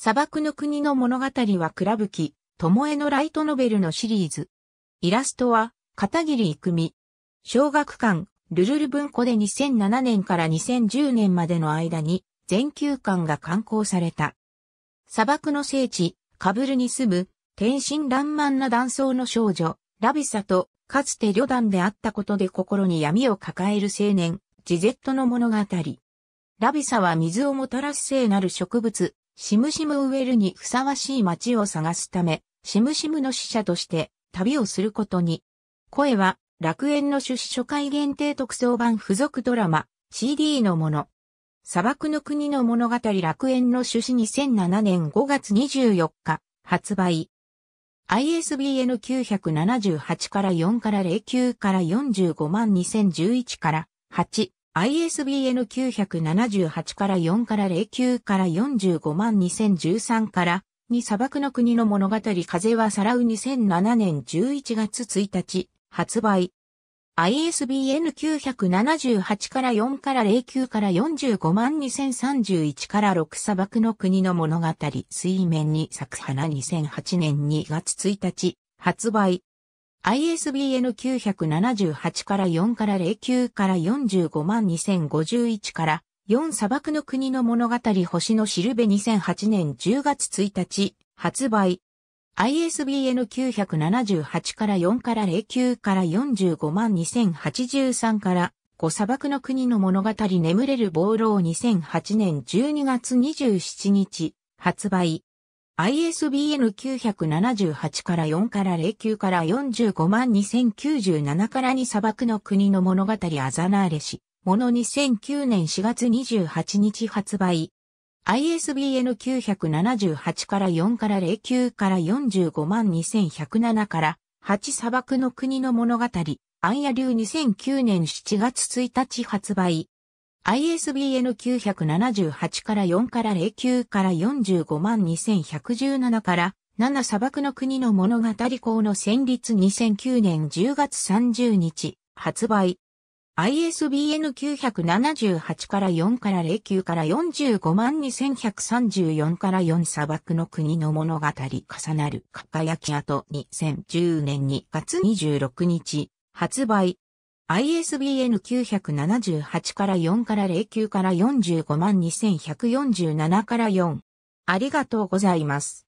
砂漠の国の物語は倉吹、智恵のライトノベルのシリーズ。イラストは、片桐育美。小学館、ルルル文庫で2007年から2010年までの間に、全休館が刊行された。砂漠の聖地、カブルに住む、天真爛漫な男装の少女、ラビサと、かつて旅団であったことで心に闇を抱える青年、ジゼットの物語。ラビサは水をもたらす聖なる植物、シムシムウェルにふさわしい街を探すため、シムシムの使者として旅をすることに。声は楽園の出初回限定特装版付属ドラマ CD のもの。砂漠の国の物語楽園の種子2007年5月24日発売。ISBN 978から4から09から45万2011から8 ISBN 978から4から09から45万2013から2砂漠の国の物語風はさらう2007年11月1日発売。ISBN 978から4から09から45万2031から6砂漠の国の物語水面に咲く花2008年2月1日発売。ISBN 978から4から09から45万2051から4砂漠の国の物語星のしるべ2008年10月1日発売。ISBN 978から4から09から45万2083から5砂漠の国の物語眠れる暴浪2008年12月27日発売。ISBN 978から4から09から45万2097から2砂漠の国の物語アザナーレ氏、もの2009年4月28日発売。ISBN 978から4から09から45万2107から8砂漠の国の物語、アンヤ流2009年7月1日発売。ISBN 978から4から09から45万2117から7砂漠の国の物語校の戦律2009年10月30日発売。ISBN 978から4から09から45万2134から4砂漠の国の物語重なる輝き跡2010年2月26日発売。ISBN 978から4から09から45万2147から4。ありがとうございます。